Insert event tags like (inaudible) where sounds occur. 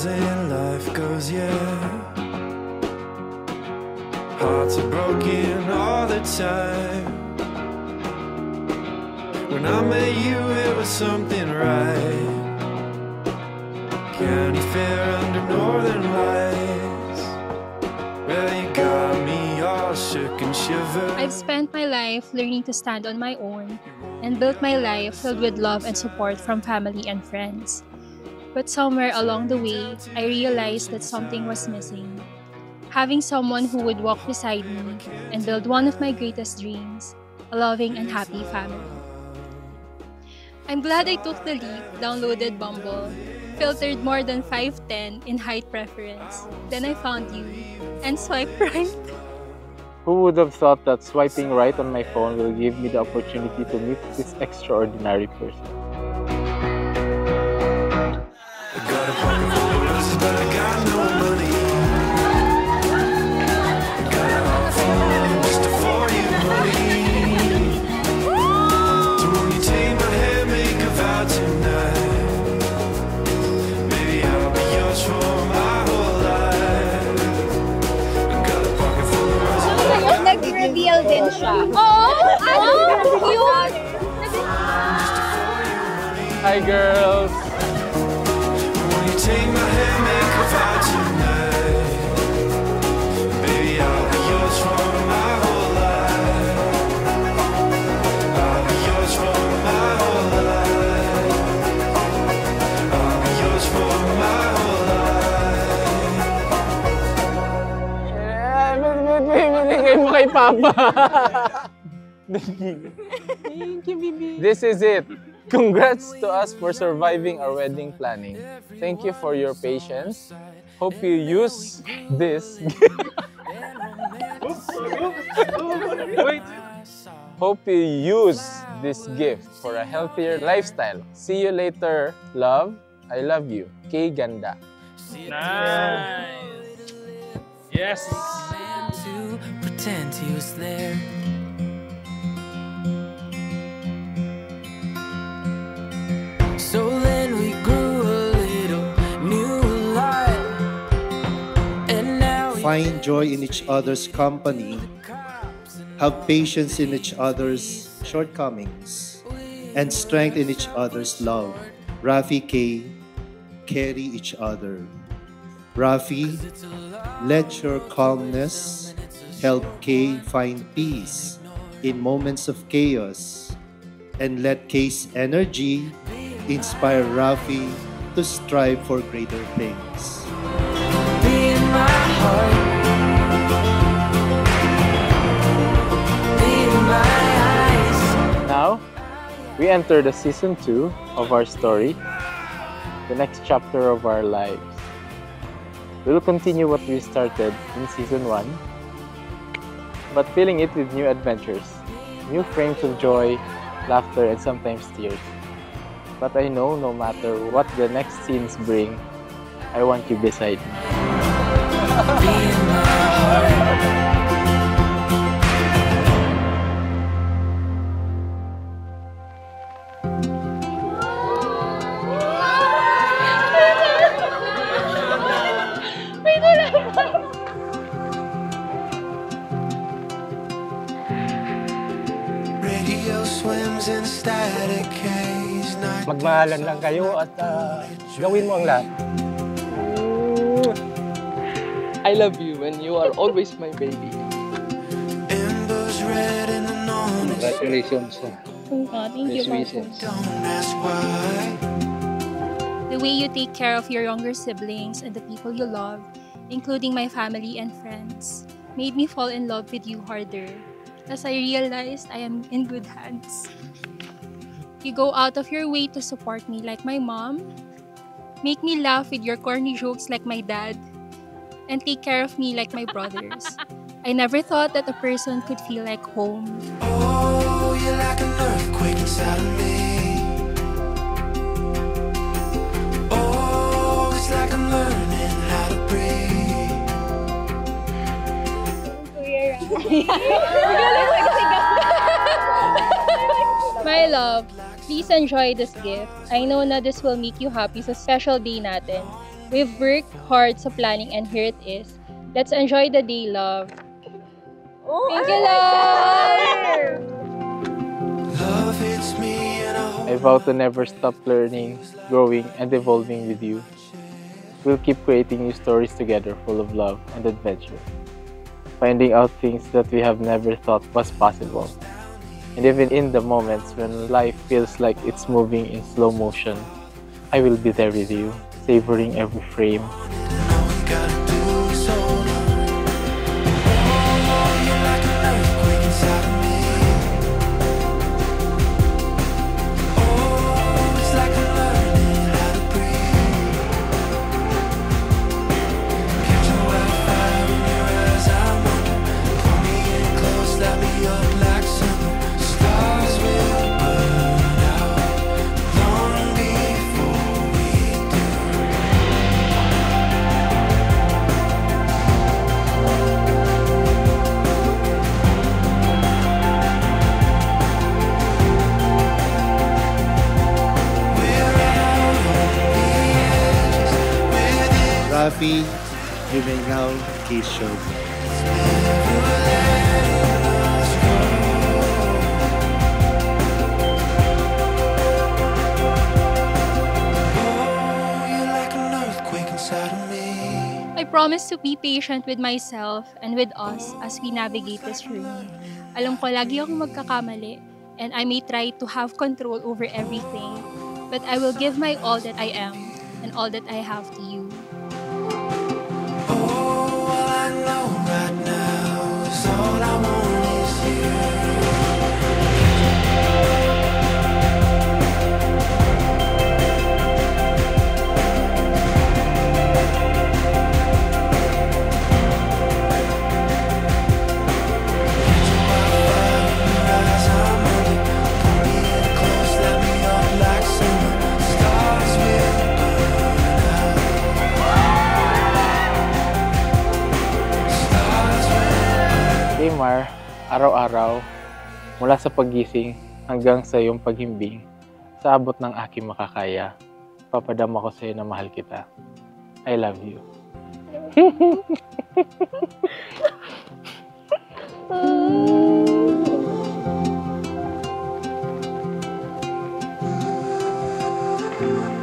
comes and life goes, yeah. Hearts are broken all the time. When I met you, it was something right. County fair under northern lights. Well, you got me all shook and shivered. I've spent my life learning to stand on my own and built my life filled with love and support from family and friends. But somewhere along the way, I realized that something was missing. Having someone who would walk beside me and build one of my greatest dreams a loving and happy family. I'm glad I took the leap, downloaded Bumble, filtered more than 5'10 in height preference. Then I found you and swiped (laughs) right. Who would have thought that swiping right on my phone will give me the opportunity to meet this extraordinary person? Got a pocket full of roses, but I got no money. Got a heart full of love just for you, honey. So won't you take my hand, make a vow tonight? Maybe I'll be yours for my whole life. Got a pocket full of roses, but I got Nag-reveal din siya. Oh! Ano? Cute! Hi girls! Binigay mo kay Papa. Thank you, baby. This is it. Congrats to us for surviving our wedding planning. Thank you for your patience. Hope you use this. Hope you use this gift for a healthier lifestyle. See you later. Love, I love you. Kay Ganda. Nice. Yes. Pretend he was there. So then we grew a little, lot, and now Find joy in each other's company. Have patience in each other's shortcomings. And strength in each other's love. Raffy Kaye. Carry each other. Raffy, let your calmness help Kaye find peace in moments of chaos. And let Kaye's energy inspire Raffy to strive for greater things. be in my heart, be in my eyes. Now, we enter the season 2 of our story, the next chapter of our lives. We will continue what we started in season 1, but filling it with new adventures, new frames of joy, laughter, and sometimes tears. But I know no matter what the next scenes bring, I want you beside me. Magmahalan lang kayo at ah, gawin mo ang lahat. I love you and you are always my baby. Congratulations. Oh, thank you. The way you take care of your younger siblings and the people you love, including my family and friends, made me fall in love with you harder as I realized I am in good hands. You go out of your way to support me like my mom, make me laugh with your corny jokes like my dad, and take care of me like my brothers. (laughs) I never thought that a person could feel like home. Oh, (laughs) My love, please enjoy this gift. I know na this will make you happy sa special day natin. We've worked hard sa planning and here it is. Let's enjoy the day, love. Oh, Thank you, love! Love hits me I I vow to never stop learning, growing, and evolving with you. We'll keep creating new stories together full of love and adventure, finding out things that we have never thought was possible. And even in the moments when life feels like it's moving in slow motion, I will be there with you, savoring every frame. Rafi, you may now kiss your. I promise to be patient with myself and with us as we navigate this journey. Alam ko lagi akong magkakamali and I may try to have control over everything, but I will give my all that I am and all that I have to you. araw-araw mula sa pagising hanggang sa iyong paghimbing sa abot ng aking makakaya. Papadama ko sa iyo na mahal kita. I love you. (laughs)